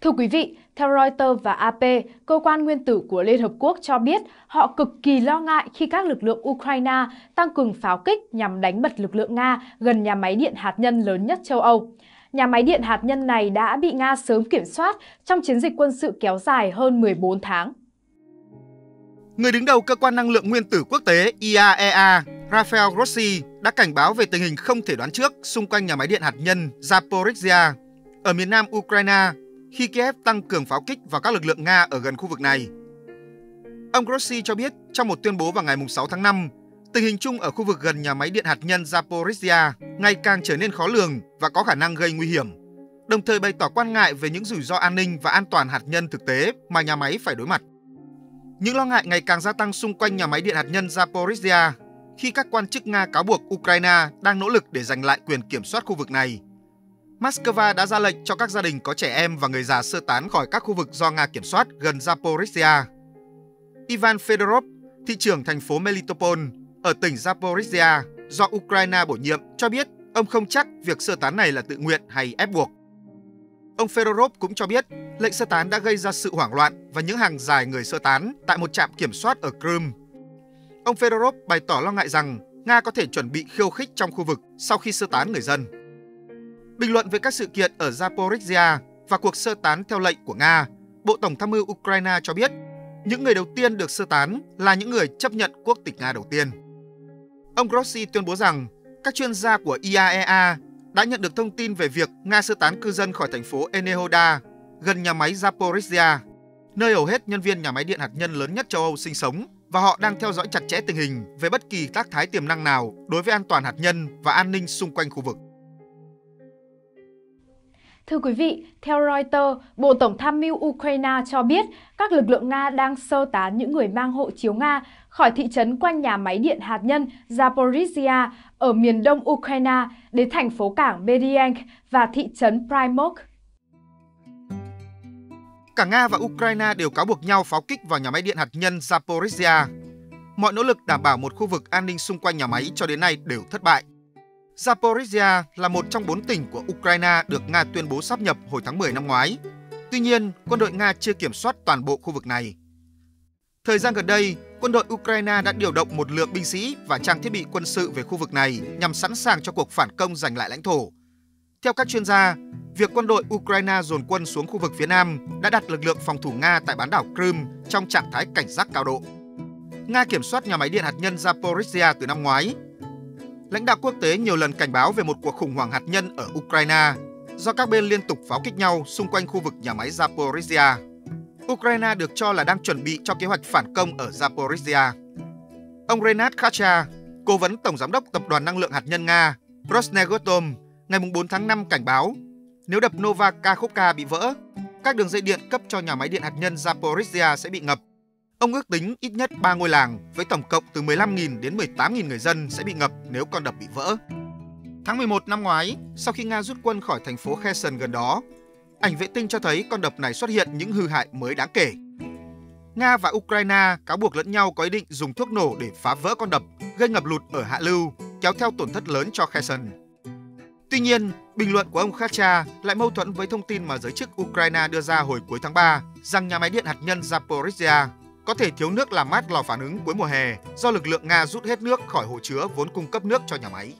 Thưa quý vị, theo Reuters và AP, cơ quan nguyên tử của Liên Hợp Quốc cho biết họ cực kỳ lo ngại khi các lực lượng Ukraine tăng cường pháo kích nhằm đánh bật lực lượng Nga gần nhà máy điện hạt nhân lớn nhất châu Âu. Nhà máy điện hạt nhân này đã bị Nga sớm kiểm soát trong chiến dịch quân sự kéo dài hơn 14 tháng. Người đứng đầu cơ quan năng lượng nguyên tử quốc tế IAEA, Rafael Grossi đã cảnh báo về tình hình không thể đoán trước xung quanh nhà máy điện hạt nhân Zaporizhia ở miền nam Ukraine khi Kiev tăng cường pháo kích vào các lực lượng Nga ở gần khu vực này. Ông Grossi cho biết trong một tuyên bố vào ngày 6 tháng 5, tình hình chung ở khu vực gần nhà máy điện hạt nhân Zaporizhia ngày càng trở nên khó lường và có khả năng gây nguy hiểm, đồng thời bày tỏ quan ngại về những rủi ro an ninh và an toàn hạt nhân thực tế mà nhà máy phải đối mặt. Những lo ngại ngày càng gia tăng xung quanh nhà máy điện hạt nhân Zaporizhia khi các quan chức Nga cáo buộc Ukraine đang nỗ lực để giành lại quyền kiểm soát khu vực này. Moscow đã ra lệnh cho các gia đình có trẻ em và người già sơ tán khỏi các khu vực do Nga kiểm soát gần Zaporizhia. Ivan Fedorov, thị trưởng thành phố Melitopol ở tỉnh Zaporizhia do Ukraine bổ nhiệm cho biết ông không chắc việc sơ tán này là tự nguyện hay ép buộc. Ông Fedorov cũng cho biết lệnh sơ tán đã gây ra sự hoảng loạn và những hàng dài người sơ tán tại một trạm kiểm soát ở Crimea. Ông Fedorov bày tỏ lo ngại rằng Nga có thể chuẩn bị khiêu khích trong khu vực sau khi sơ tán người dân. Bình luận về các sự kiện ở Zaporizhia và cuộc sơ tán theo lệnh của Nga, Bộ Tổng tham mưu Ukraine cho biết những người đầu tiên được sơ tán là những người chấp nhận quốc tịch Nga đầu tiên. Ông Grossi tuyên bố rằng các chuyên gia của IAEA đã nhận được thông tin về việc Nga sơ tán cư dân khỏi thành phố Enehoda gần nhà máy Zaporizhia, nơi hầu hết nhân viên nhà máy điện hạt nhân lớn nhất châu Âu sinh sống và họ đang theo dõi chặt chẽ tình hình về bất kỳ tác thái tiềm năng nào đối với an toàn hạt nhân và an ninh xung quanh khu vực. Thưa quý vị, theo Reuters, Bộ Tổng tham mưu Ukraine cho biết các lực lượng Nga đang sơ tán những người mang hộ chiếu Nga khỏi thị trấn quanh nhà máy điện hạt nhân Zaporizhia ở miền đông Ukraine đến thành phố cảng Berdyansk và thị trấn Primorsk. Cả Nga và Ukraine đều cáo buộc nhau pháo kích vào nhà máy điện hạt nhân Zaporizhia. Mọi nỗ lực đảm bảo một khu vực an ninh xung quanh nhà máy cho đến nay đều thất bại. Zaporizhia là một trong bốn tỉnh của Ukraine được Nga tuyên bố sáp nhập hồi tháng 10 năm ngoái. Tuy nhiên, quân đội Nga chưa kiểm soát toàn bộ khu vực này. Thời gian gần đây, quân đội Ukraine đã điều động một lượng binh sĩ và trang thiết bị quân sự về khu vực này nhằm sẵn sàng cho cuộc phản công giành lại lãnh thổ. Theo các chuyên gia, việc quân đội Ukraine dồn quân xuống khu vực phía Nam đã đặt lực lượng phòng thủ Nga tại bán đảo Crimea trong trạng thái cảnh giác cao độ. Nga kiểm soát nhà máy điện hạt nhân Zaporizhia từ năm ngoái lãnh đạo quốc tế nhiều lần cảnh báo về một cuộc khủng hoảng hạt nhân ở Ukraine do các bên liên tục pháo kích nhau xung quanh khu vực nhà máy Zaporizhia. Ukraine được cho là đang chuẩn bị cho kế hoạch phản công ở Zaporizhia. Ông Renat Khacha, cố vấn tổng giám đốc tập đoàn năng lượng hạt nhân Nga Rosneftom, ngày 4 tháng 5 cảnh báo nếu đập Nova Kakhovka bị vỡ, các đường dây điện cấp cho nhà máy điện hạt nhân Zaporizhia sẽ bị ngập Ông ước tính ít nhất 3 ngôi làng với tổng cộng từ 15.000 đến 18.000 người dân sẽ bị ngập nếu con đập bị vỡ. Tháng 11 năm ngoái, sau khi Nga rút quân khỏi thành phố Kherson gần đó, ảnh vệ tinh cho thấy con đập này xuất hiện những hư hại mới đáng kể. Nga và Ukraine cáo buộc lẫn nhau có ý định dùng thuốc nổ để phá vỡ con đập, gây ngập lụt ở hạ lưu, kéo theo tổn thất lớn cho Kherson. Tuy nhiên, bình luận của ông Khacha lại mâu thuẫn với thông tin mà giới chức Ukraine đưa ra hồi cuối tháng 3 rằng nhà máy điện hạt nhân Zaporizhia có thể thiếu nước làm mát lò phản ứng cuối mùa hè do lực lượng Nga rút hết nước khỏi hồ chứa vốn cung cấp nước cho nhà máy.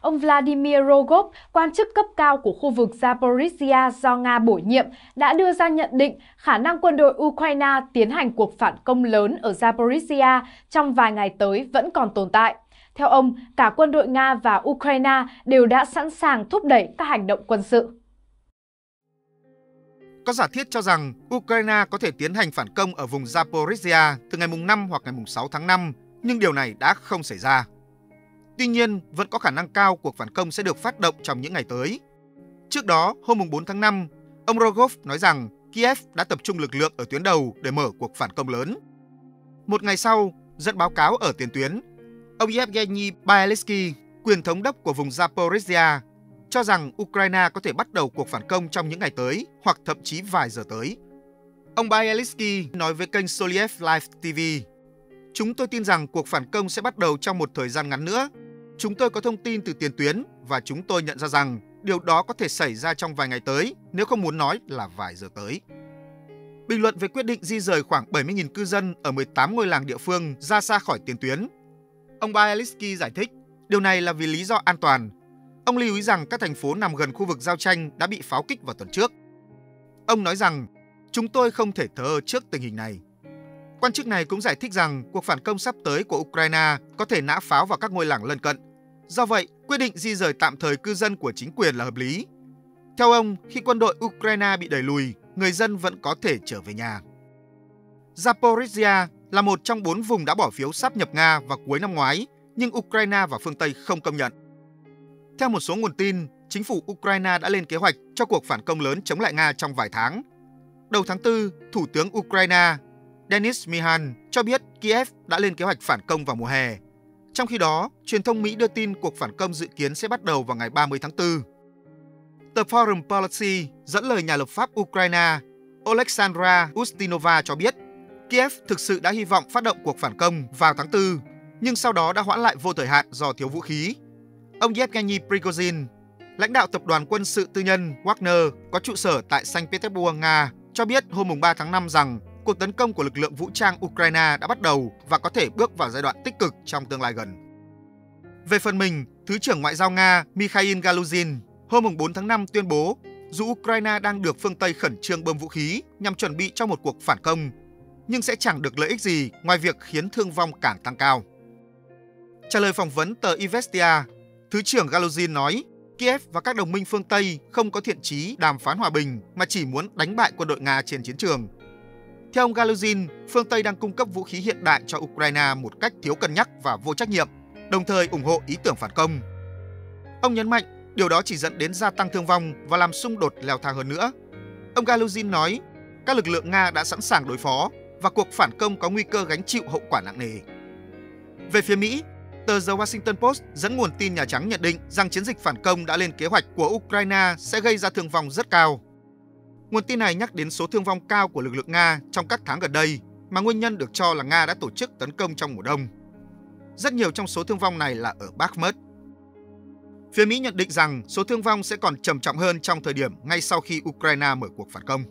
Ông Vladimir Rogov, quan chức cấp cao của khu vực Zaporizhia do Nga bổ nhiệm, đã đưa ra nhận định khả năng quân đội Ukraine tiến hành cuộc phản công lớn ở Zaporizhia trong vài ngày tới vẫn còn tồn tại. Theo ông, cả quân đội Nga và Ukraine đều đã sẵn sàng thúc đẩy các hành động quân sự. Có giả thiết cho rằng Ukraine có thể tiến hành phản công ở vùng Zaporizhia từ ngày mùng 5 hoặc ngày mùng 6 tháng 5, nhưng điều này đã không xảy ra. Tuy nhiên, vẫn có khả năng cao cuộc phản công sẽ được phát động trong những ngày tới. Trước đó, hôm mùng 4 tháng 5, ông Rogov nói rằng Kiev đã tập trung lực lượng ở tuyến đầu để mở cuộc phản công lớn. Một ngày sau, dẫn báo cáo ở tiền tuyến, ông Yevgeny Bialysky, quyền thống đốc của vùng Zaporizhia, cho rằng Ukraine có thể bắt đầu cuộc phản công trong những ngày tới hoặc thậm chí vài giờ tới. Ông Bialysky nói với kênh Soliev Live TV, Chúng tôi tin rằng cuộc phản công sẽ bắt đầu trong một thời gian ngắn nữa. Chúng tôi có thông tin từ tiền tuyến và chúng tôi nhận ra rằng điều đó có thể xảy ra trong vài ngày tới, nếu không muốn nói là vài giờ tới. Bình luận về quyết định di rời khoảng 70.000 cư dân ở 18 ngôi làng địa phương ra xa khỏi tiền tuyến. Ông Bialitsky giải thích, điều này là vì lý do an toàn. Ông lưu ý rằng các thành phố nằm gần khu vực giao tranh đã bị pháo kích vào tuần trước. Ông nói rằng, chúng tôi không thể thờ trước tình hình này. Quan chức này cũng giải thích rằng cuộc phản công sắp tới của Ukraine có thể nã pháo vào các ngôi làng lân cận. Do vậy, quyết định di rời tạm thời cư dân của chính quyền là hợp lý. Theo ông, khi quân đội Ukraine bị đẩy lùi, người dân vẫn có thể trở về nhà. Zaporizhia là một trong bốn vùng đã bỏ phiếu sắp nhập Nga vào cuối năm ngoái, nhưng Ukraine và phương Tây không công nhận. Theo một số nguồn tin, chính phủ Ukraine đã lên kế hoạch cho cuộc phản công lớn chống lại Nga trong vài tháng. Đầu tháng 4, Thủ tướng Ukraine Denis Mihan cho biết Kiev đã lên kế hoạch phản công vào mùa hè. Trong khi đó, truyền thông Mỹ đưa tin cuộc phản công dự kiến sẽ bắt đầu vào ngày 30 tháng 4. Tờ Foreign Policy dẫn lời nhà lập pháp Ukraine Oleksandra Ustinova cho biết Kiev thực sự đã hy vọng phát động cuộc phản công vào tháng 4, nhưng sau đó đã hoãn lại vô thời hạn do thiếu vũ khí. Ông Yevgeny Prigozhin, lãnh đạo tập đoàn quân sự tư nhân Wagner có trụ sở tại Saint Petersburg, Nga, cho biết hôm 3 tháng 5 rằng cuộc tấn công của lực lượng vũ trang Ukraine đã bắt đầu và có thể bước vào giai đoạn tích cực trong tương lai gần. Về phần mình, Thứ trưởng Ngoại giao Nga Mikhail Galuzin hôm 4 tháng 5 tuyên bố dù Ukraine đang được phương Tây khẩn trương bơm vũ khí nhằm chuẩn bị cho một cuộc phản công, nhưng sẽ chẳng được lợi ích gì ngoài việc khiến thương vong càng tăng cao. Trả lời phỏng vấn tờ Ivestia, Thứ trưởng Galuzin nói Kiev và các đồng minh phương Tây không có thiện chí đàm phán hòa bình mà chỉ muốn đánh bại quân đội Nga trên chiến trường. Theo ông Galuzin, phương Tây đang cung cấp vũ khí hiện đại cho Ukraine một cách thiếu cân nhắc và vô trách nhiệm, đồng thời ủng hộ ý tưởng phản công. Ông nhấn mạnh Điều đó chỉ dẫn đến gia tăng thương vong và làm xung đột leo thang hơn nữa. Ông Galuzin nói, các lực lượng Nga đã sẵn sàng đối phó và cuộc phản công có nguy cơ gánh chịu hậu quả nặng nề. Về phía Mỹ, tờ The Washington Post dẫn nguồn tin Nhà Trắng nhận định rằng chiến dịch phản công đã lên kế hoạch của Ukraine sẽ gây ra thương vong rất cao. Nguồn tin này nhắc đến số thương vong cao của lực lượng Nga trong các tháng gần đây, mà nguyên nhân được cho là Nga đã tổ chức tấn công trong mùa đông. Rất nhiều trong số thương vong này là ở Bakhmut, Phía Mỹ nhận định rằng số thương vong sẽ còn trầm trọng hơn trong thời điểm ngay sau khi Ukraine mở cuộc phản công.